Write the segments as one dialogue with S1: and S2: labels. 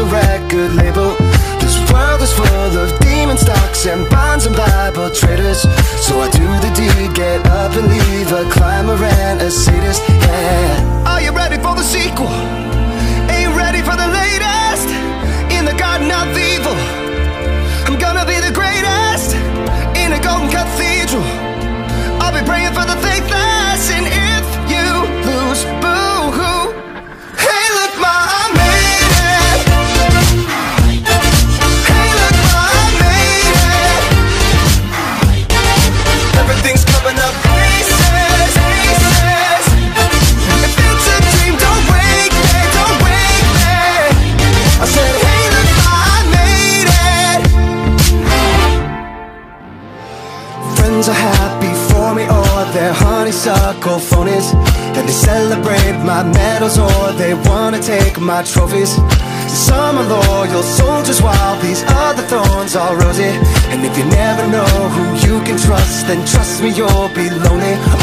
S1: a record label. This world is full of demon stocks and bonds and Bible traders. So I do the deed, get up and leave a climber and a sadist, yeah. Are you ready for the sequel? Ain't ready for the latest? In the garden of evil I'm gonna be the greatest. In a golden cathedral I'll be praying for the faithless they're honeysuckle phonies And they celebrate my medals or they wanna take my trophies. Some are loyal soldiers while these other thorns are rosy. And if you never know who you can trust Then trust me you'll be lonely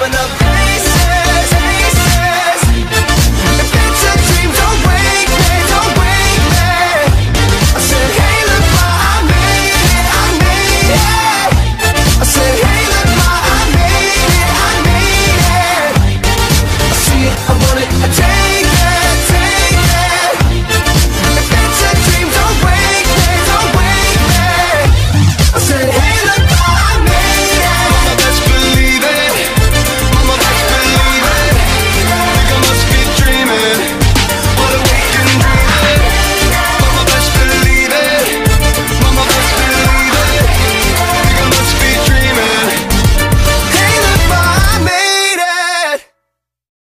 S1: open up.